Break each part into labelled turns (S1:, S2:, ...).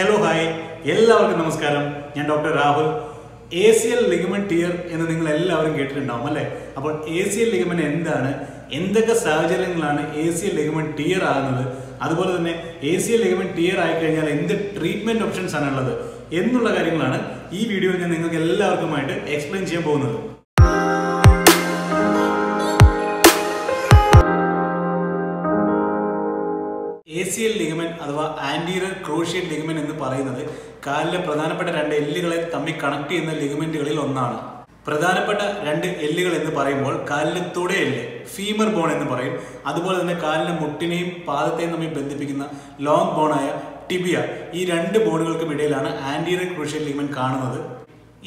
S1: Hello hi എല്ലാവർക്കും നമസ്കാരം. ഞാൻ doctor Rahul. A C L ligament tear എന്ന് നിങ്ങൾ എല്ലാവരും കേട്ടിട്ടുണ്ടാവും അല്ലേ? അപ്പോൾ എ സി എൽ ലിഗമൻ എന്താണ്? എന്തൊക്കെ സാഹചര്യങ്ങളാണ് A C L ligament tear ആകുന്നത്? അതുപോലെ തന്നെ A C L ligament tear ആയി കഴിഞ്ഞാൽ എന്ത് ട്രീറ്റ്മെന്റ് ഓപ്ഷൻസ് ആണ് ഉള്ളത്? എന്നുള്ള കാര്യങ്ങളാണ് ഈ വീഡിയോയിൽ ഞാൻ നിങ്ങൾക്ക് എല്ലാവർക്കുമായിട്ട് എക്സ്പ്ലെയിൻ ചെയ്യാൻ പോകുന്നത്. എ സി എൽ ലിഗമൻ അഥവാ ആന്റീരിയർ ക്രോഷ്യൻ ലിഗമൻ എന്ന് പറയുന്നത് കാലിലെ പ്രധാനപ്പെട്ട രണ്ട് എല്ലുകളെ തമ്മിൽ കണക്ട് ചെയ്യുന്ന ലിഗമെന്റുകളിൽ ഒന്നാണ്. പ്രധാനപ്പെട്ട രണ്ട് എല്ലുകൾ എന്ന് പറയുമ്പോൾ കാലിലെ തുടയെല്ല് ഫീമർ ബോൺ എന്ന് പറയും. അതുപോലെ തന്നെ കാലിലെ മുട്ടിനെയും പാദത്തെയും തമ്മിൽ ബന്ധിപ്പിക്കുന്ന ലോങ് ബോണായ ടിബിയ ഈ രണ്ട് ബോണുകൾക്കും ഇടയിലാണ് ആന്റീരിയർ ക്രൂഷ്യൽ ലിഗമൻ കാണുന്നത്.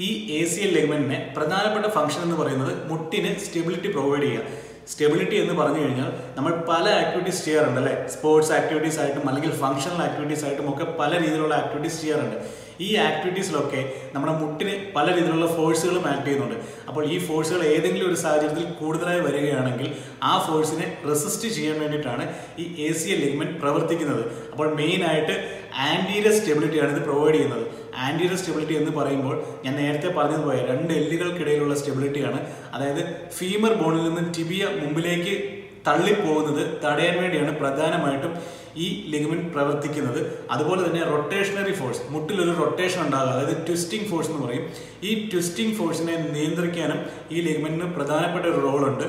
S1: ഈ എ സി എൽ ലിഗമെന്റിനെ പ്രധാനപ്പെട്ട ഫംഗ്ഷൻ എന്ന് പറയുന്നത് മുട്ടിന് സ്റ്റെബിലിറ്റി പ്രൊവൈഡ് ചെയ്യുക. സ്റ്റെബിലിറ്റി എന്ന് പറഞ്ഞു കഴിഞ്ഞാൽ നമ്മൾ പല ആക്ടിവിറ്റീസ് ചെയ്യാറുണ്ട് അല്ലേ? സ്പോർട്സ് ആക്ടിവിറ്റീസ് ആയിട്ടും അല്ലെങ്കിൽ ഫങ്ഷണൽ ആക്ടിവിറ്റീസ് ആയിട്ടും ഒക്കെ പല രീതിയിലുള്ള ആക്ടിവിറ്റീസ് ചെയ്യാറുണ്ട്. ഈ ആക്ടിവിറ്റീസിലൊക്കെ നമ്മുടെ മുട്ടിന് പല രീതിയിലുള്ള ഫോഴ്സുകളും ആക്ട് ചെയ്യുന്നുണ്ട്. അപ്പോൾ ഈ ഫോഴ്സുകൾ ഏതെങ്കിലും ഒരു സാഹചര്യത്തിൽ കൂടുതലായി വരികയാണെങ്കിൽ ആ ഫോഴ്സിനെ റെസിസ്റ്റ് ചെയ്യാൻ വേണ്ടിയിട്ടാണ് ഈ എ സി എ ലിഗ്മെന്റ് പ്രവർത്തിക്കുന്നത്. അപ്പോൾ മെയിനായിട്ട് ആന്റീരിയർ സ്റ്റെബിലിറ്റിയാണ് ഇത് പ്രൊവൈഡ് ചെയ്യുന്നത്. ആന്റീരിയർ സ്റ്റെബിലിറ്റി എന്ന് പറയുമ്പോൾ ഞാൻ നേരത്തെ പറഞ്ഞതുപോലെ രണ്ട് എല്ലുകൾക്കിടയിലുള്ള സ്റ്റെബിലിറ്റിയാണ് അതായത് ഫീമർ ബോണിൽ നിന്ന് ടിബിയ മുമ്പിലേക്ക് തള്ളിപ്പോകുന്നത് തടയാൻ വേണ്ടിയാണ് പ്രധാനമായിട്ടും ഈ ലിഗമെന്റ് പ്രവർത്തിക്കുന്നത്. അതുപോലെ തന്നെ റൊട്ടേഷണറി ഫോഴ്സ് മുട്ടിലൊരു റൊട്ടേഷൻ ഉണ്ടാകുക അതായത് ട്വിസ്റ്റിംഗ് ഫോഴ്സ് എന്ന് പറയും. ഈ ട്വിസ്റ്റിംഗ് ഫോഴ്സിനെ നിയന്ത്രിക്കാനും ഈ ലിഗമെന്റിന് പ്രധാനപ്പെട്ട ഒരു റോളുണ്ട്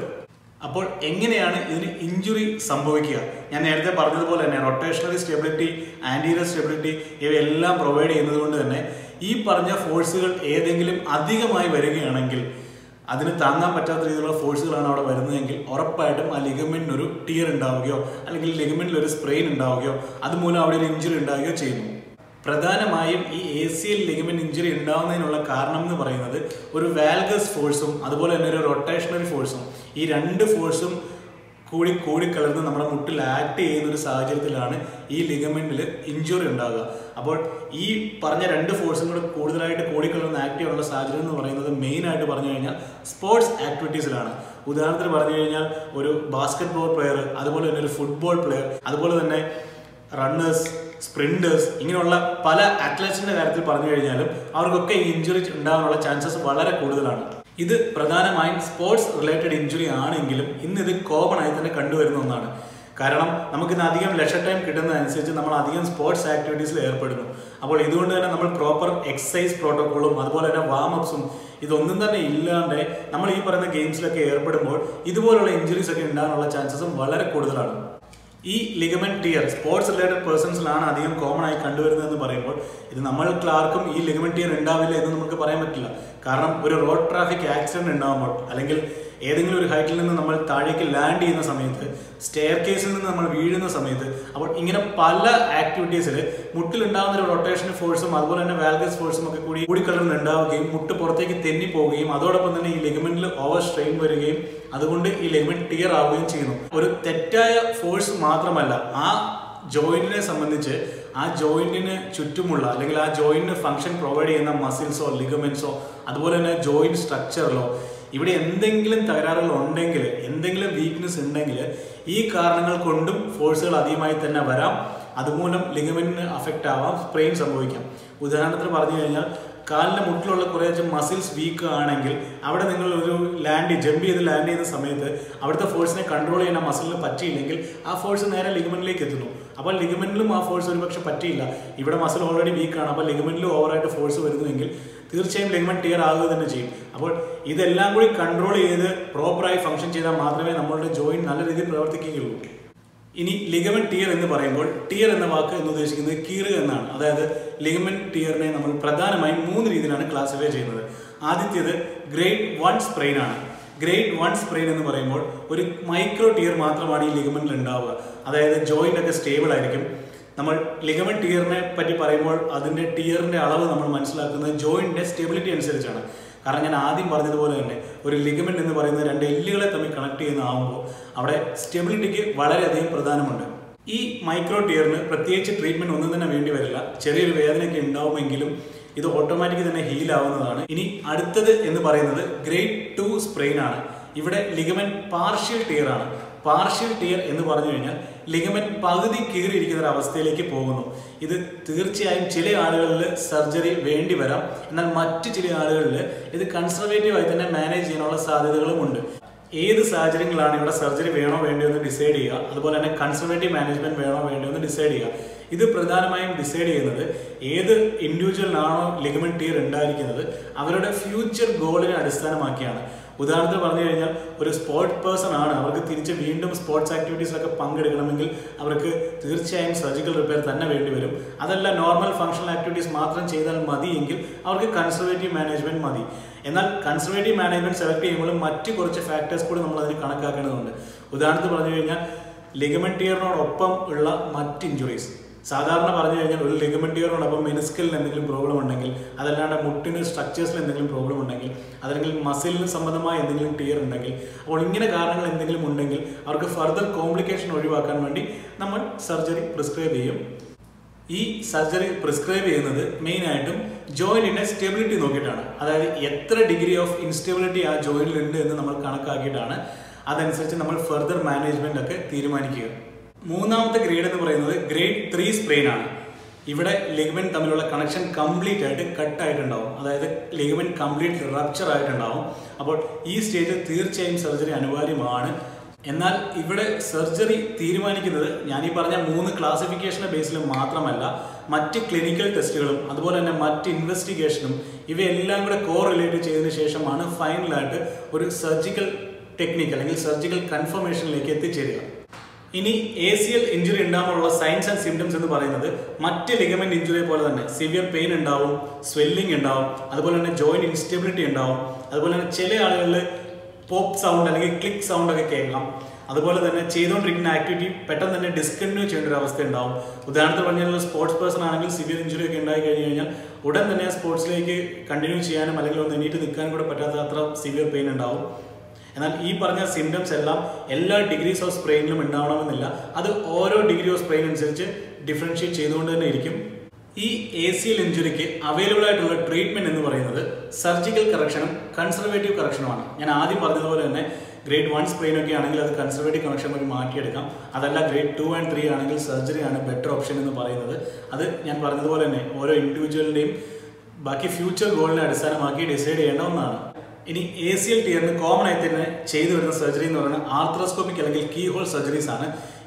S1: അപ്പോൾ എങ്ങനെയാണ് ഇതിന് ഇഞ്ചുറി സംഭവിക്കുക? ഞാൻ നേരത്തെ പറഞ്ഞതുപോലെ തന്നെ റൊട്ടേഷണറി സ്റ്റെബിലിറ്റി ആന്റീരിയർ സ്റ്റെബിലിറ്റി ഇവയെല്ലാം പ്രൊവൈഡ് ചെയ്യുന്നത് കൊണ്ട് തന്നെ ഈ പറഞ്ഞ ഫോഴ്സുകൾ ഏതെങ്കിലും അധികമായി വരികയാണെങ്കിൽ അതിന് താങ്ങാൻ പറ്റാത്ത രീതിയിലുള്ള ഫോഴ്സുകളാണ് അവിടെ വരുന്നതെങ്കിൽ ഉറപ്പായിട്ടും ആ ലിഗമെന്റിനൊരു ടിയർ ഉണ്ടാവുകയോ അല്ലെങ്കിൽ ലിഗമെന്റിൽ ഒരു സ്പ്രെയിൻ ഉണ്ടാവുകയോ അതുമൂലം അവിടെ ഒരു ഇഞ്ചുറി ഉണ്ടാവുകയോ ചെയ്യുന്നു. പ്രധാനമായും ഈ A C L ligament injury ഉണ്ടാവുന്നതിനുള്ള കാരണം എന്ന് പറയുന്നത് ഒരു വാൽഗസ് ഫോഴ്സും അതുപോലെ തന്നെ ഒരു റൊട്ടേഷണറി ഫോഴ്സും ഈ രണ്ട് ഫോഴ്സും കൂടി കൂടിക്കലർന്ന് നമ്മുടെ മുട്ടിൽ ആക്ട് ചെയ്യുന്ന ഒരു സാഹചര്യത്തിലാണ് ഈ ലിഗമെന്റിൽ ഇഞ്ചുറി ഉണ്ടാകുക അപ്പോൾ ഈ പറഞ്ഞ രണ്ട് ഫോഴ്സും കൂടെ കൂടുതലായിട്ട് കൂടിക്കലർന്ന് ആക്ട് ചെയ്യാനുള്ള സാഹചര്യം എന്ന് പറയുന്നത് മെയിൻ ആയിട്ട് പറഞ്ഞു കഴിഞ്ഞാൽ സ്പോർട്സ് ആക്ടിവിറ്റീസിലാണ് ഉദാഹരണത്തിന് പറഞ്ഞു കഴിഞ്ഞാൽ ഒരു ബാസ്കറ്റ്ബോൾ പ്ലെയർ അതുപോലെ തന്നെ ഒരു ഫുട്ബോൾ പ്ലെയർ അതുപോലെ തന്നെ റണ്ണേഴ്സ് സ്പ്രിന്റേഴ്സ് ഇങ്ങനെയുള്ള പല അത്ലറ്റ്സിന്റെ കാര്യത്തിൽ പറഞ്ഞു കഴിഞ്ഞാലും അവർക്കൊക്കെ ഈ ഇഞ്ചുറി ഉണ്ടാകാനുള്ള ചാൻസസ് വളരെ കൂടുതലാണ്. ഇത് പ്രധാനമായും സ്പോർട്സ് റിലേറ്റഡ് ഇഞ്ചുറി ആണെങ്കിലും ഇന്ന് ഇത് കോമൺ ആയി തന്നെ കണ്ടുവരുന്ന ഒന്നാണ്. കാരണം നമുക്കിന്ന് അധികം ലെഷർ ടൈം കിട്ടുന്നതനുസരിച്ച് നമ്മൾ അധികം സ്പോർട്സ് ആക്ടിവിറ്റീസിൽ ഏർപ്പെടുന്നു. അപ്പോൾ ഇതുകൊണ്ട് തന്നെ നമ്മൾ പ്രോപ്പർ എക്സസൈസ് പ്രോട്ടോക്കോളും അതുപോലെ തന്നെ വാമപ്സും ഇതൊന്നും തന്നെ ഇല്ലാണ്ട് നമ്മൾ ഈ പറയുന്ന ഗെയിംസിലൊക്കെ ഏർപ്പെടുമ്പോൾ ഇതുപോലുള്ള ഇഞ്ചുറീസ് ഒക്കെ ഉണ്ടാകാനുള്ള ചാൻസസും വളരെ കൂടുതലാണ്. ഈ ലിഗമെന്റ് ടിയർ സ്പോർട്സ് റിലേറ്റഡ് പേഴ്സൺസിലാണ് അധികം കോമൺ ആയി കണ്ടുവരുന്നതെന്ന് പറയുമ്പോൾ ഇത് നമ്മൾക്കാർക്കും ഈ ലിഗമെന്റ് ടിയർ ഉണ്ടാവില്ല എന്ന് നമുക്ക് പറയാൻ പറ്റില്ല. കാരണം ഒരു റോഡ് ട്രാഫിക് ആക്സിഡന്റ് ഉണ്ടാകുമ്പോൾ അല്ലെങ്കിൽ ഏതെങ്കിലും ഒരു ഹൈറ്റിൽ നിന്ന് നമ്മൾ താഴേക്ക് ലാൻഡ് ചെയ്യുന്ന സമയത്ത് സ്റ്റെയർ കേസിൽ നിന്ന് നമ്മൾ വീഴുന്ന സമയത്ത് അപ്പോൾ ഇങ്ങനെ പല ആക്ടിവിറ്റീസിൽ മുട്ടിലുണ്ടാകുന്ന ഒരു റൊട്ടേഷൻ ഫോഴ്സും അതുപോലെ തന്നെ വാൽഗസ് ഫോഴ്സും ഒക്കെ കൂടി കൂടിക്കളർന്ന് ഉണ്ടാവുകയും മുട്ട് പുറത്തേക്ക് തെന്നി പോവുകയും അതോടൊപ്പം തന്നെ ഈ ലിഗമെന്റിൽ ഓവർ സ്ട്രെയിൻ വരികയും അതുകൊണ്ട് ഈ ലിഗമെന്റ് ടിയർ ആവുകയും ചെയ്യുന്നു. ഒരു തെറ്റായ ഫോഴ്സ് മാത്രമല്ല ആ ജോയിന്റിനെ സംബന്ധിച്ച് ആ ജോയിന്റിന് ചുറ്റുമുള്ള അല്ലെങ്കിൽ ആ ജോയിന്റിന് ഫംഗ്ഷൻ പ്രൊവൈഡ് ചെയ്യുന്ന മസിൽസോ ലിഗമെന്റ്സോ അതുപോലെ തന്നെ ജോയിന്റ് സ്ട്രക്ചറിലോ ഇവിടെ എന്തെങ്കിലും തകരാറുകൾ ഉണ്ടെങ്കിൽ എന്തെങ്കിലും വീക്ക്നെസ് ഉണ്ടെങ്കിൽ ഈ കാരണങ്ങൾ കൊണ്ടും ഫോഴ്സുകൾ അധികമായി തന്നെ വരാം. അതുമൂലം ലിഗമെന്റിന് അഫക്റ്റ് ആവാം സ്പ്രെയിൻ സംഭവിക്കാം. ഉദാഹരണത്തിന് പറഞ്ഞു കഴിഞ്ഞാൽ കാലിന്റെ മുട്ടിലുള്ള കുറേയധികം മസിൽസ് വീക്ക് ആണെങ്കിൽ അവിടെ നിങ്ങൾ ഒരു ലാൻഡ് ജമ്പ് ചെയ്ത് ലാൻഡ് ചെയ്യുന്ന സമയത്ത് അവിടുത്തെ ഫോഴ്സിനെ കൺട്രോൾ ചെയ്യാൻ ആ മസിലിന് പറ്റിയില്ലെങ്കിൽ ആ ഫോഴ്സ് നേരെ ലിഗമെന്റിലേക്ക് എത്തുന്നു. അപ്പോൾ ലിഗമെന്റിലും ആ ഫോഴ്സ് ഒരുപക്ഷെ പറ്റിയില്ല. ഇവിടെ മസിൽ ഓൾറെഡി വീക്കാണ് അപ്പോൾ ലിഗമെന്റിലും ഓവറായിട്ട് ഫോഴ്സ് വരുന്നുവെങ്കിൽ തീർച്ചയായും ലിഗമെന്റ് ടിയർ ആകുക തന്നെ ചെയ്യും. അപ്പോൾ ഇതെല്ലാം കൂടി കൺട്രോൾ ചെയ്ത് പ്രോപ്പറായി ഫംഗ്ഷൻ ചെയ്താൽ മാത്രമേ നമ്മളുടെ ജോയിന്റ് നല്ല രീതിയിൽ പ്രവർത്തിക്കുകയുള്ളൂ. ഇനി ലിഗമെന്റ് ടിയർ എന്ന് പറയുമ്പോൾ ടിയർ എന്ന വാക്ക് എന്ന് ഉദ്ദേശിക്കുന്നത് കീറുക എന്നാണ്. അതായത് ലിഗമൻ ടിയറിനെ നമ്മൾ പ്രധാനമായും മൂന്ന് രീതിയിലാണ് ക്ലാസിഫൈ ചെയ്യുന്നത്. ആദ്യത്തേത് ഗ്രേഡ് വൺ സ്പ്രെയിൻ ആണ്. ഗ്രേഡ് വൺ സ്പ്രെയിൻ എന്ന് പറയുമ്പോൾ ഒരു മൈക്രോ ടിയർ മാത്രമാണ് ഈ ലിഗമെന്റിൽ ഉണ്ടാവുക. അതായത് ജോയിന്റ് ഒക്കെ സ്റ്റേബിൾ ആയിരിക്കും. നമ്മൾ ലിഗമൻ ടിയറിനെ പറ്റി പറയുമ്പോൾ അതിന്റെ ടിയറിന്റെ അളവ് നമ്മൾ മനസ്സിലാക്കുന്നത് ജോയിന്റെ സ്റ്റെബിലിറ്റി അനുസരിച്ചാണ്. കാരണം ഞാൻ ആദ്യം പറഞ്ഞതുപോലെ തന്നെ ഒരു ലിഗമെന്റ് എന്ന് പറയുന്നത് രണ്ട് എല്ലുകളെ തമ്മിൽ കണക്ട് ചെയ്യുന്നതാകുമ്പോൾ അവിടെ സ്റ്റെബിലിറ്റിക്ക് വളരെയധികം പ്രധാനമുണ്ട് ഈ മൈക്രോ ടിയറിന് പ്രത്യേകിച്ച് ട്രീറ്റ്മെന്റ് ഒന്നും തന്നെ വേണ്ടി വരില്ല. ചെറിയൊരു വേദനയൊക്കെ ഉണ്ടാവുമെങ്കിലും ഇത് ഓട്ടോമാറ്റിക് തന്നെ ഹീൽ ആവുന്നതാണ്. ഇനി അടുത്തത് എന്ന് പറയുന്നത് ഗ്രേഡ് ടു സ്പ്രെയിൻ ആണ്. ഇവിടെ ലിഗമെന്റ് പാർഷ്യൽ ടിയർ ആണ്. പാർഷ്യൽ ടിയർ എന്ന് പറഞ്ഞു കഴിഞ്ഞാൽ ലിഗമെന്റ് പകുതി കീറിയിരിക്കുന്ന ഒരു അവസ്ഥയിലേക്ക് പോകുന്നു. ഇത് തീർച്ചയായും ചില ആളുകളിൽ സർജറി വേണ്ടി വരാം. എന്നാൽ മറ്റു ചില ആളുകളിൽ ഇത് കൺസർവേറ്റീവായി തന്നെ മാനേജ് ചെയ്യാനുള്ള സാധ്യതകളുമുണ്ട്. ഏത് സാഹചര്യങ്ങളാണ് ഇവിടെ സർജറി വേണോ വേണ്ടോ എന്ന് ഡിസൈഡ് ചെയ്യുക. അതുപോലെ തന്നെ കൺസർവേറ്റീവ് മാനേജ്മെന്റ് വേണോ വേണ്ടോ എന്ന് ഡിസൈഡ് ചെയ്യുക. ഇത് പ്രധാനമായും ഡിസൈഡ് ചെയ്യുന്നത് ഏത് ഇൻഡിവിജ്വലിനാണോ ലിഗമെന്റ് ടീർ ഉണ്ടായിരിക്കുന്നത് അവരുടെ ഫ്യൂച്ചർ ഗോളിനെ അടിസ്ഥാനമാക്കിയാണ്. ഉദാഹരണത്തിന് പറഞ്ഞു കഴിഞ്ഞാൽ ഒരു സ്പോർട്സ് പേഴ്സൺ ആണ്. അവർക്ക് തിരിച്ച് വീണ്ടും സ്പോർട്സ് ആക്ടിവിറ്റീസിലൊക്കെ പങ്കെടുക്കണമെങ്കിൽ അവർക്ക് തീർച്ചയായും സർജിക്കൽ റിപ്പയർ തന്നെ വേണ്ടി വരും. അതല്ല നോർമൽ ഫങ്ഷണൽ ആക്ടിവിറ്റീസ് മാത്രം ചെയ്താൽ മതിയെങ്കിൽ അവർക്ക് കൺസർവേറ്റീവ് മാനേജ്മെന്റ് മതി. എന്നാൽ കൺസർവേറ്റീവ് മാനേജ്മെന്റ് സെലക്ട് ചെയ്യുമ്പോൾ മറ്റ് കുറച്ച് ഫാക്ടേഴ്സ് കൂടി നമ്മൾ അതിന് കണക്കാക്കേണ്ടതുണ്ട്. ഉദാഹരണത്തിന് പറഞ്ഞു കഴിഞ്ഞാൽ ലിഗമെന്റിയറിനോടൊപ്പം ഉള്ള മറ്റ് ഇഞ്ചുറീസ് സാധാരണ പറഞ്ഞു കഴിഞ്ഞാൽ ഒരു ലിഗമെന്റിയറിനോടൊപ്പം മെനിസ്കലിന് എന്തെങ്കിലും പ്രോബ്ലം ഉണ്ടെങ്കിൽ അതല്ലാണ്ട് മുട്ടിന് സ്ട്രക്ചേഴ്സിൽ എന്തെങ്കിലും പ്രോബ്ലം ഉണ്ടെങ്കിൽ അതല്ലെങ്കിൽ മസിലിന് സംബന്ധമായ എന്തെങ്കിലും ടിയർ ഉണ്ടെങ്കിൽ അപ്പോൾ ഇങ്ങനെ കാരണങ്ങൾ എന്തെങ്കിലും ഉണ്ടെങ്കിൽ അവർക്ക് ഫർദർ കോംപ്ലിക്കേഷൻ ഒഴിവാക്കാൻ വേണ്ടി നമ്മൾ സർജറി പ്രിസ്ക്രൈബ് ചെയ്യും. ഈ സർജറി പ്രിസ്ക്രൈബ് ചെയ്യുന്നത് മെയിനായിട്ടും ജോയിന്റിന്റെ സ്റ്റെബിലിറ്റി നോക്കിയിട്ടാണ്. അതായത് എത്ര ഡിഗ്രി ഓഫ് ഇൻസ്റ്റെബിലിറ്റി ആ ജോയിനിലുണ്ട് എന്ന് നമ്മൾ കണക്കാക്കിയിട്ടാണ്. അതനുസരിച്ച് നമ്മൾ ഫെർദർ മാനേജ്മെന്റ് ഒക്കെ തീരുമാനിക്കുക. മൂന്നാമത്തെ ഗ്രേഡ് എന്ന് പറയുന്നത് ഗ്രേഡ് ത്രീ സ്പ്രെയിൻ ആണ്. ഇവിടെ ലിഗമെന്റ് തമ്മിലുള്ള കണക്ഷൻ കംപ്ലീറ്റ് ആയിട്ട് കട്ട് ആയിട്ടുണ്ടാവും. അതായത് ലിഗമെന്റ് കംപ്ലീറ്റ് റപ്ചർ ആയിട്ടുണ്ടാവും. അപ്പോൾ ഈ സ്റ്റേജിൽ തീർച്ചയായും സർജറി അനിവാര്യമാണ്. എന്നാൽ ഇവിടെ സർജറി തീരുമാനിക്കുന്നത് ഞാൻ ഈ പറഞ്ഞ മൂന്ന് ക്ലാസിഫിക്കേഷന്റെ ബേസിൽ മാത്രമല്ല മറ്റ് ക്ലിനിക്കൽ ടെസ്റ്റുകളും അതുപോലെ തന്നെ മറ്റ് ഇൻവെസ്റ്റിഗേഷനും ഇവയെല്ലാം കൂടെ കോ റിലേറ്റ് ചെയ്തതിനു ശേഷമാണ് ഫൈനലായിട്ട് ഒരു സർജിക്കൽ ടെക്നിക്ക് അല്ലെങ്കിൽ സർജിക്കൽ കൺഫർമേഷനിലേക്ക് എത്തിച്ചേരുക. ഇനി എ സി എൽ ഇഞ്ചുറി ഉണ്ടാകുമ്പോഴുള്ള സൈൻസ് ആൻഡ് സിംറ്റംസ് എന്ന് പറയുന്നത് മറ്റ് ലിഗമെന്റ് ഇഞ്ചുറിയെ പോലെ തന്നെ സിവിയർ പെയിൻ ഉണ്ടാവും സ്വെല്ലിംഗ് ഉണ്ടാവും അതുപോലെ തന്നെ ജോയിന്റ് ഇൻസ്റ്റെബിലിറ്റി ഉണ്ടാവും അതുപോലെ തന്നെ ചില ആളുകളിൽ പോപ്പ് സൗണ്ട് അല്ലെങ്കിൽ ക്ലിക്ക് സൗണ്ട് ഒക്കെ കേൾക്കാം. അതുപോലെ തന്നെ ചെയ്തുകൊണ്ടിരിക്കുന്ന ആക്ടിവിറ്റി പെട്ടെന്ന് തന്നെ ഡിസ്കണ്ടിന്യൂ ചെയ്യേണ്ട ഒരു അവസ്ഥ ഉണ്ടാവും. ഉദാഹരണത്തിന് പറഞ്ഞാൽ സ്പോർട്സ് പേഴ്സൺ ആണെങ്കിൽ സിവിയർ ഇഞ്ചുറി ഒക്കെ ഉണ്ടായി കഴിഞ്ഞ് കഴിഞ്ഞാൽ ഉടൻ തന്നെ സ്പോർട്സിലേക്ക് കണ്ടിന്യൂ ചെയ്യാനും അല്ലെങ്കിൽ ഒന്ന് എണീറ്റ് നിൽക്കാനും കൂടെ പറ്റാത്ത അത്ര സിവിയർ പെയിൻ ഉണ്ടാവും. എന്നാൽ ഈ പറഞ്ഞ സിംറ്റംസ് എല്ലാം എല്ലാ ഡിഗ്രീസ് ഓഫ് സ്പ്രെയിനിലും ഉണ്ടാവണമെന്നില്ല. അത് ഓരോ ഡിഗ്രി ഓഫ് സ്പ്രെയിൻ അനുസരിച്ച് ഡിഫറൻഷിയേറ്റ് ചെയ്തുകൊണ്ട് തന്നെ ഇരിക്കും. ഈ എ സി എൽ ഇഞ്ചുറിക്ക് അവൈലബിൾ ആയിട്ടുള്ള ട്രീറ്റ്മെന്റ് എന്ന് പറയുന്നത് സർജിക്കൽ കറക്ഷനും കൺസർവേറ്റീവ് കറക്ഷനുമാണ് ഞാൻ ആദ്യം പറഞ്ഞതുപോലെ തന്നെ ഗ്രേഡ് വൺ സ്പ്രെയിൻ ഒക്കെ ആണെങ്കിൽ അത് കൺസർവേറ്റീവ് കണക്ഷൻ വഴി മാറ്റിയെടുക്കാം. അതല്ല ഗ്രേഡ് ടു ആൻഡ് ത്രീ ആണെങ്കിൽ സർജറി ആണ് ബെറ്റർ ഓപ്ഷൻ എന്ന് പറയുന്നത്. അത് ഞാൻ പറഞ്ഞതുപോലെ തന്നെ ഓരോ ഇൻഡിവിജ്വലിന്റെയും ബാക്കി ഫ്യൂച്ചർ ഗോളിനെ അടിസ്ഥാനമാക്കി ഡിസൈഡ് ചെയ്യേണ്ട ഒന്നാണ്. ഇനി എ സി എൽ ടിയറിന് കോമൺ ആയി തന്നെ ചെയ്തു വരുന്ന സർജറി എന്ന് പറയുന്നത് ആർത്രോസ്കോപ്പിക് അല്ലെങ്കിൽ കീ ഹോൾ സർജറീസ് ആണ്.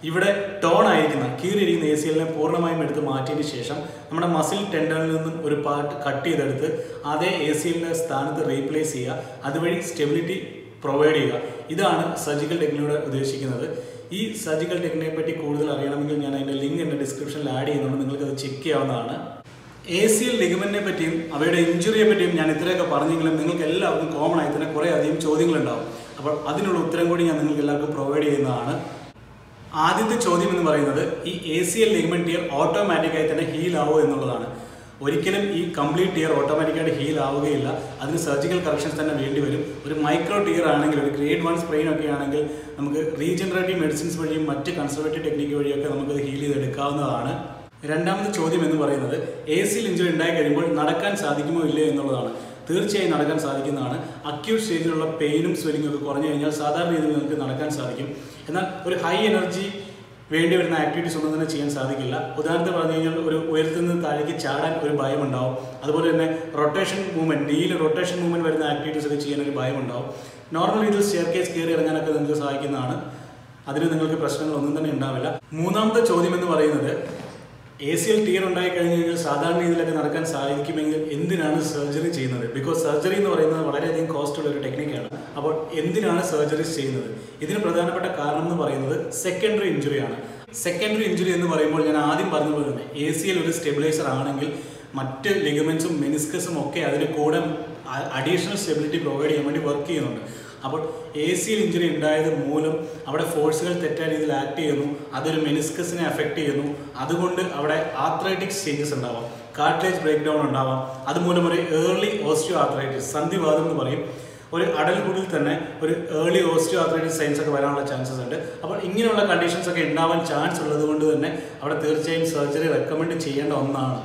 S1: ഇവിടെ ടോൺ ആയിരിക്കുന്ന കീറിയിരിക്കുന്ന എ സി എല്ലിനെ പൂർണമായും എടുത്ത് മാറ്റിയതിന് ശേഷം നമ്മുടെ മസിൽ ടെൻഡറിൽ നിന്നും ഒരു പാർട്ട് കട്ട് ചെയ്തെടുത്ത് അതേ എ സി എല്ലിന്റെ സ്ഥാനത്ത് റീപ്ലേസ് ചെയ്യുക അതുവഴി സ്റ്റെബിലിറ്റി പ്രൊവൈഡ് ചെയ്യുക. ഇതാണ് സർജിക്കൽ ടെക്നിലൂടെ ഉദ്ദേശിക്കുന്നത്. ഈ സർജിക്കൽ ടെക്നിക്കിനെ പറ്റി കൂടുതൽ അറിയണമെങ്കിൽ ഞാൻ അതിന്റെ ലിങ്ക് എന്റെ ഡിസ്ക്രിപ്ഷനിൽ ആഡ് ചെയ്യുന്നുണ്ട്. അത് ചെക്ക് ചെയ്യാവുന്നതാണ്. എ സി എൽ ലിഗമെന്റിനെ പറ്റിയും അവയുടെ ഇഞ്ചുറിയെ പറ്റിയും ഞാൻ ഇത്രയൊക്കെ പറഞ്ഞെങ്കിലും നിങ്ങൾക്ക് എല്ലാവർക്കും കോമൺ ആയി തന്നെ കുറേ അധികം ചോദ്യങ്ങളുണ്ടാവും. അപ്പോൾ അതിനുള്ള ഉത്തരം കൂടി ഞാൻ നിങ്ങൾക്ക് എല്ലാവർക്കും പ്രൊവൈഡ് ചെയ്യുന്നതാണ്. ആദ്യത്തെ ചോദ്യം എന്ന് പറയുന്നത് ഈ A C L ligament tear ഓട്ടോമാറ്റിക്കായി തന്നെ ഹീൽ ആവുമോ എന്നുള്ളതാണ്. ഒരിക്കലും ഈ കംപ്ലീറ്റ് ടിയർ ഓട്ടോമാറ്റിക്കായിട്ട് ഹീൽ ആവുകയില്ല. അതിന് സർജിക്കൽ കറക്ഷൻസ് തന്നെ വേണ്ടി വരും. ഒരു മൈക്രോ ടിയർ ആണെങ്കിൽ ഒരു ഗ്രേഡ് വൺ സ്പ്രെയിൻ ഒക്കെ ആണെങ്കിൽ നമുക്ക് റീജനറേറ്റീവ് മെഡിസിൻസ് വഴിയും മറ്റ് കൺസർവേറ്റീവ് ടെക്നിക്ക് വഴിയൊക്കെ നമുക്ക് ഹീൽ ചെയ്തെടുക്കാവുന്നതാണ്. രണ്ടാമത്തെ ചോദ്യം എന്ന് പറയുന്നത് എ സിയിൽ ഇഞ്ചുറി ഉണ്ടായി കഴിയുമ്പോൾ നടക്കാൻ സാധിക്കുമോ ഇല്ലയോ എന്നുള്ളതാണ്. തീർച്ചയായും നടക്കാൻ സാധിക്കുന്നതാണ്. അക്യൂട്ട് സ്റ്റേജിലുള്ള പെയിനും സ്വെല്ലിങ്ങും ഒക്കെ കുറഞ്ഞു കഴിഞ്ഞാൽ സാധാരണ രീതിയിൽ നിങ്ങൾക്ക് നടക്കാൻ സാധിക്കും. എന്നാൽ ഒരു ഹൈ എനർജി വേണ്ടി വരുന്ന ആക്ടിവിറ്റീസ് ഒന്നും തന്നെ ചെയ്യാൻ സാധിക്കില്ല. ഉദാഹരണത്തിന് പറഞ്ഞു കഴിഞ്ഞാൽ ഒരു ഉയരത്തിൽ നിന്ന് താഴേക്ക് ചാടാൻ ഒരു ഭയം ഉണ്ടാവും അതുപോലെ തന്നെ റൊട്ടേഷൻ മൂവ്മെന്റ് നീൽ റൊട്ടേഷൻ മൂവ്മെന്റ് വരുന്ന ആക്ടിവിറ്റീസ് ഒക്കെ ചെയ്യാൻ ഒരു ഭയം ഉണ്ടാവും നോർമൽ രീതിയിൽ സ്റ്റെയർ കേസ് കയറി ഇറങ്ങാനൊക്കെ നിങ്ങൾക്ക് സഹായിക്കുന്നതാണ്. അതിന് നിങ്ങൾക്ക് പ്രശ്നങ്ങളൊന്നും തന്നെ ഉണ്ടാവില്ല. മൂന്നാമത്തെ ചോദ്യം എന്ന് പറയുന്നത് എ സി എൽ ടിയർ ഉണ്ടായി കഴിഞ്ഞ് കഴിഞ്ഞാൽ സാധാരണ രീതിയിലൊക്കെ നടക്കാൻ സാധിക്കുമെങ്കിൽ എന്തിനാണ് സർജറി ചെയ്യുന്നത്? ബിക്കോസ് സർജറി എന്ന് പറയുന്നത് വളരെയധികം കോസ്റ്റ് ഉള്ള ഒരു ടെക്നിക്കാണ് അപ്പോൾ എന്തിനാണ് സർജറീസ് ചെയ്യുന്നത്? ഇതിന് പ്രധാനപ്പെട്ട കാരണം എന്ന് പറയുന്നത് സെക്കൻഡറി ഇഞ്ചുറിയാണ് സെക്കൻഡറി ഇഞ്ചുറി എന്ന് പറയുമ്പോൾ ഞാൻ ആദ്യം പറഞ്ഞ പോലെ തന്നെ എ സി എൽ ഒരു സ്റ്റെബിലൈസർ ആണെങ്കിൽ മറ്റ് ലിഗമെൻസും മെനിസ്കസും ഒക്കെ അതിന് കൂടെ അഡീഷണൽ സ്റ്റെബിലിറ്റി പ്രൊവൈഡ് ചെയ്യാൻ വേണ്ടി വർക്ക് ചെയ്യുന്നുണ്ട്. അപ്പോൾ എ സിയിൽ ഇഞ്ചുറി ഉണ്ടായത് മൂലം അവിടെ ഫോഴ്സുകൾ തെറ്റായ രീതിയിൽ ആക്ട് ചെയ്യുന്നു. അതൊരു മെനിസ്കസിനെ അഫക്റ്റ് ചെയ്യുന്നു. അതുകൊണ്ട് അവിടെ ആത്രൈറ്റിക്സ് ചേഞ്ചസ് ഉണ്ടാവാം. കാർട്ടേജ് ബ്രേക്ക് ഡൗൺ ഉണ്ടാവാം. അതുമൂലം ഒരു ഏർലി ഓസ്റ്റിയോ ആത്രൈറ്റിസ് സന്ധിവാദം എന്ന് പറയും. ഒരു അഡൽഹുഡിൽ തന്നെ ഒരു ഏർലി ഓസ്റ്റിയോ ആത്രൈറ്റിസ് സൈൻസ് ഒക്കെ വരാനുള്ള ചാൻസസ് ഉണ്ട്. അപ്പോൾ ഇങ്ങനെയുള്ള കണ്ടീഷൻസ് ഒക്കെ ഉണ്ടാവാൻ ചാൻസ് ഉള്ളത് കൊണ്ട് തന്നെ അവിടെ തീർച്ചയായും സർജറി റെക്കമെൻഡ് ചെയ്യേണ്ട ഒന്നാണ്.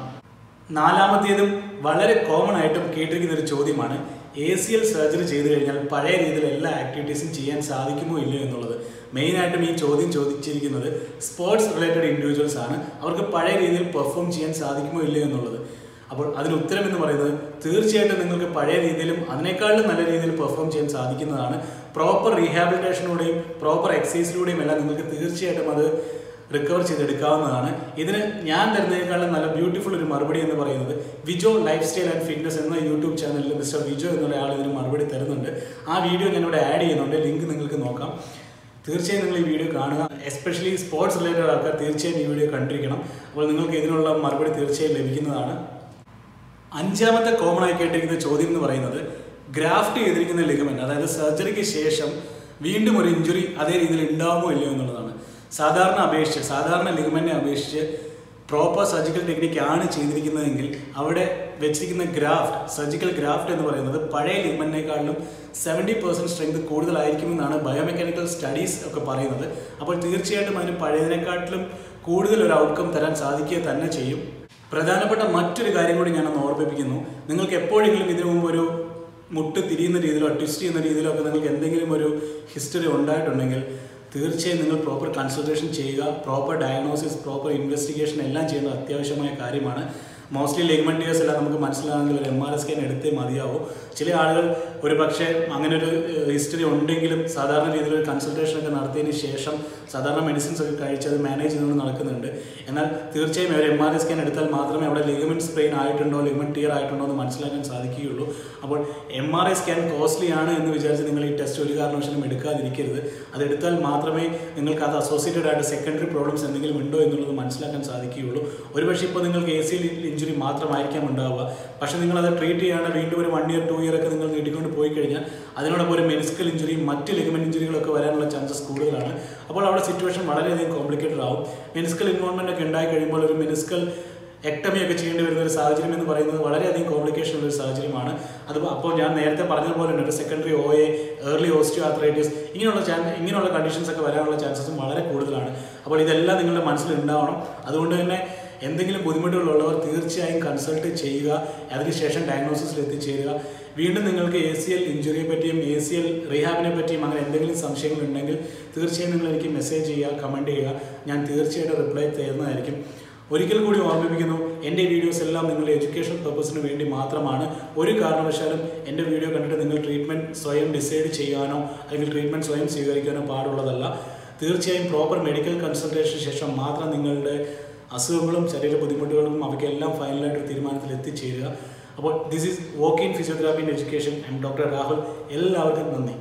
S1: നാലാമത്തേതും വളരെ കോമൺ ആയിട്ടും കേട്ടിരിക്കുന്ന ഒരു ചോദ്യമാണ്. എ സി എൽ സർജറി ചെയ്തു കഴിഞ്ഞാൽ പഴയ രീതിയിൽ എല്ലാ ആക്ടിവിറ്റീസും ചെയ്യാൻ സാധിക്കുമോ ഇല്ലയോ എന്നുള്ളത്. മെയിനായിട്ടും ഈ ചോദ്യം ചോദിച്ചിരിക്കുന്നത് സ്പോർട്സ് റിലേറ്റഡ് ഇൻഡിവിജ്വൽസ് ആണ്. അവർക്ക് പഴയ രീതിയിൽ പെർഫോം ചെയ്യാൻ സാധിക്കുമോ ഇല്ലയോ എന്നുള്ളത്. അപ്പോൾ അതിന് ഉത്തരം എന്ന് പറയുന്നത് തീർച്ചയായിട്ടും നിങ്ങൾക്ക് പഴയ രീതിയിലും അതിനേക്കാളും നല്ല രീതിയിൽ പെർഫോം ചെയ്യാൻ സാധിക്കുന്നതാണ്. പ്രോപ്പർ റീഹാബിലിറ്റേഷനിലൂടെയും പ്രോപ്പർ എക്സസൈസിലൂടെയും എല്ലാം നിങ്ങൾക്ക് തീർച്ചയായിട്ടും അത് റിക്കവർ ചെയ്തെടുക്കാവുന്നതാണ്. ഇതിന് ഞാൻ തരുന്നതിനേക്കാളും നല്ല ബ്യൂട്ടിഫുൾ ഒരു മറുപടി എന്ന് പറയുന്നത് Vijo life style and fitness എന്ന യൂട്യൂബ് ചാനലിൽ മിസ്റ്റർ വിജോ എന്നുള്ള ആൾ ഇതിന് മറുപടി തരുന്നുണ്ട്. ആ വീഡിയോ ഞാനിവിടെ ആഡ് ചെയ്യുന്നുണ്ട്. ലിങ്ക് നിങ്ങൾക്ക് നോക്കാം. തീർച്ചയായും നിങ്ങൾ ഈ വീഡിയോ കാണുക. എസ്പെഷ്യലി സ്പോർട്സ് റിലേറ്റഡ് ആൾക്കാർ തീർച്ചയായും ഈ വീഡിയോ കണ്ടിരിക്കണം. അപ്പോൾ നിങ്ങൾക്ക് ഇതിനുള്ള മറുപടി തീർച്ചയായും ലഭിക്കുന്നതാണ്. അഞ്ചാമത്തെ കോമൺ ആയി കേട്ടിരിക്കുന്ന ചോദ്യം എന്ന് പറയുന്നത് ഗ്രാഫ്റ്റ് ചെയ്തിരിക്കുന്ന ലിഗമെന്റ് അതായത് സർജറിക്ക് ശേഷം വീണ്ടും ഒരു ഇഞ്ചുറി അതേ രീതിയിൽ ഉണ്ടാവുമോ ഇല്ലയോ എന്നുള്ളതാണ്. സാധാരണ അപേക്ഷിച്ച് സാധാരണ ലിഗമെന്റിനെ അപേക്ഷിച്ച് പ്രോപ്പർ സർജിക്കൽ ടെക്നിക്ക് ആണ് ചെയ്തിരിക്കുന്നതെങ്കിൽ അവിടെ വെച്ചിരിക്കുന്ന ഗ്രാഫ്റ്റ് സർജിക്കൽ ഗ്രാഫ്റ്റ് എന്ന് പറയുന്നത് പഴയ ലിഗ്മെന്റിനേക്കാളും സെവന്റി പെർസെന്റ് സ്ട്രെങ്ത് കൂടുതലായിരിക്കുമെന്നാണ് ബയോമെക്കാനിക്കൽ സ്റ്റഡീസ് ഒക്കെ പറയുന്നത്. അപ്പോൾ തീർച്ചയായിട്ടും അതിന് പഴയതിനെക്കാട്ടിലും കൂടുതൽ ഒരു ഔട്ട്കം തരാൻ സാധിക്കുക തന്നെ ചെയ്യും. പ്രധാനപ്പെട്ട മറ്റൊരു കാര്യം കൂടി ഞാനൊന്ന് ഓർമ്മിപ്പിക്കുന്നു. നിങ്ങൾക്ക് എപ്പോഴെങ്കിലും ഇതിനു മുമ്പ് ഒരു മുട്ട് തിരിയുന്ന രീതിയിലോ ട്വിസ്റ്റ് ചെയ്യുന്ന രീതിയിലോ ഒക്കെ നിങ്ങൾക്ക് എന്തെങ്കിലും ഒരു ഹിസ്റ്ററി ഉണ്ടായിട്ടുണ്ടെങ്കിൽ തീർച്ചയായും നിങ്ങൾ പ്രോപ്പർ കൺസൾട്ടേഷൻ ചെയ്യുക പ്രോപ്പർ ഡയഗ്നോസിസ് പ്രോപ്പർ ഇൻവെസ്റ്റിഗേഷൻ എല്ലാം ചെയ്യുന്നത് അത്യാവശ്യമായ കാര്യമാണ്. മോസ്റ്റ്ലി ലെഗ്മെന്റേഴ്സ് എല്ലാം നമുക്ക് മനസ്സിലാണെങ്കിൽ ഒരു എം ആർ സ്കാൻ എടുത്തേ മതിയാവും. ചില ആളുകൾ ഒരു പക്ഷേ അങ്ങനെ ഒരു ഹിസ്റ്ററി ഉണ്ടെങ്കിലും സാധാരണ രീതിയിൽ ഒരു കൺസൾട്ടേഷൻ ഒക്കെ നടത്തിയതിന് ശേഷം സാധാരണ മെഡിസിൻസ് ഒക്കെ കഴിച്ച് അത് മാനേജ് ചെയ്തുകൊണ്ട് നടക്കുന്നുണ്ട്. എന്നാൽ തീർച്ചയായും ഒരു എം ആർ സ്കാൻ എടുത്താൽ മാത്രമേ അവിടെ ലിഗമെന്റ് സ്പ്രെയിൻ ആയിട്ടുണ്ടോ ലിഗമെന്റ് ടിയർ ആയിട്ടുണ്ടോ എന്ന് മനസ്സിലാക്കാൻ സാധിക്കുകയുള്ളൂ. അപ്പോൾ M R I scan costly ആണ് എന്ന് വിചാരിച്ച് നിങ്ങൾ ഈ ടെസ്റ്റ് ഒരു കാരണവശാലും എടുക്കാതിരിക്കരുത്. അതെടുത്താൽ മാത്രമേ നിങ്ങൾക്ക് അത് അസോസിയേറ്റഡ് ആയിട്ട് സെക്കൻഡറി പ്രോബ്ലംസ് എന്തെങ്കിലും ഉണ്ടോ എന്നുള്ളത് മനസ്സിലാക്കാൻ സാധിക്കുകയുള്ളൂ. ഒരുപക്ഷെ ഇപ്പോൾ നിങ്ങൾക്ക് എ സി ഇഞ്ചുറി മാത്രമായിരിക്കാം ഉണ്ടാവുക. പക്ഷേ നിങ്ങൾ അത് ട്രീറ്റ് ചെയ്യാണ്ട് വീണ്ടും ഒരു വൺ ഇയർ ടു ഇയർ ഒക്കെ നിങ്ങൾ നീട്ടിക്കൊണ്ട് പോയി കഴിഞ്ഞാൽ അതിനോടൊപ്പം ഒരു മെനിസ്കൽ ഇഞ്ചുറിയും മറ്റ് ലിഗമെന്റ് ഇഞ്ചുറികളൊക്കെ വരാനുള്ള ചാൻസസ് കൂടുതലാണ്. അപ്പോൾ അവിടെ സിറ്റുവേഷൻ വളരെയധികം കോംപ്ലിക്കേറ്റഡ് ആവും. മെനിസ്കൽ ഇൻവോൾവ്മെന്റ് ഒക്കെ ഉണ്ടായി കഴിയുമ്പോൾ ഒരു മെനിസ്കൽ എക്ടമി ഒക്കെ ചെയ്യേണ്ടി വരുന്ന ഒരു സാഹചര്യം എന്ന് പറയുന്നത് വളരെയധികം കോംപ്ലിക്കേഷൻ ഉള്ള ഒരു സാഹചര്യമാണ്. അത് അപ്പോൾ ഞാൻ നേരത്തെ പറഞ്ഞതുപോലെ തന്നെ ഒരു secondary O A early osteoarthritis ഇങ്ങനെയുള്ള ചാൻ ഇങ്ങനെയുള്ള കണ്ടീഷൻസ് ഒക്കെ വരാനുള്ള ചാൻസസും വളരെ കൂടുതലാണ്. അപ്പോൾ ഇതെല്ലാം നിങ്ങളുടെ മനസ്സിൽ ഉണ്ടാവണം. അതുകൊണ്ട് തന്നെ എന്തെങ്കിലും ബുദ്ധിമുട്ടുകളുള്ളവർ തീർച്ചയായും കൺസൾട്ട് ചെയ്യുക. അതിനുശേഷം ഡയഗ്നോസിസിൽ എത്തിച്ചേരുക. വീണ്ടും നിങ്ങൾക്ക് എ സി എൽ ഇഞ്ചുറിയെ പറ്റിയും എ സി എൽ റീഹാബിനെ പറ്റിയും അങ്ങനെ എന്തെങ്കിലും സംശയങ്ങൾ ഉണ്ടെങ്കിൽ തീർച്ചയായും നിങ്ങൾ എനിക്ക് മെസ്സേജ് ചെയ്യുക കമന്റ് ചെയ്യുക. ഞാൻ തീർച്ചയായിട്ടും റിപ്ലൈ തരുന്നതായിരിക്കും. ഒരിക്കൽ കൂടി ഓർമ്മിപ്പിക്കുന്നു എന്റെ വീഡിയോസ് എല്ലാം നിങ്ങളുടെ എഡ്യൂക്കേഷൻ പർപ്പസിന് വേണ്ടി മാത്രമാണ്. ഒരു കാരണവശാലും എന്റെ വീഡിയോ കണ്ടിട്ട് നിങ്ങൾ ട്രീറ്റ്മെന്റ് സ്വയം ഡിസൈഡ് ചെയ്യാനോ അല്ലെങ്കിൽ ട്രീറ്റ്മെന്റ് സ്വയം സ്വീകരിക്കാനോ പാടുള്ളതല്ല. തീർച്ചയായും പ്രോപ്പർ മെഡിക്കൽ കൺസൾട്ടേഷന് ശേഷം മാത്രം നിങ്ങളുടെ അസുഖങ്ങളും ശരീര ബുദ്ധിമുട്ടുകളും അവയ്ക്കെല്ലാം ഫൈനലായിട്ട് തീരുമാനത്തിൽ എത്തിച്ചേരുക അപ്പോൾ this is walk in physiotherapy in education I am doctor Rahul എല്ലാവർക്കും നന്ദി.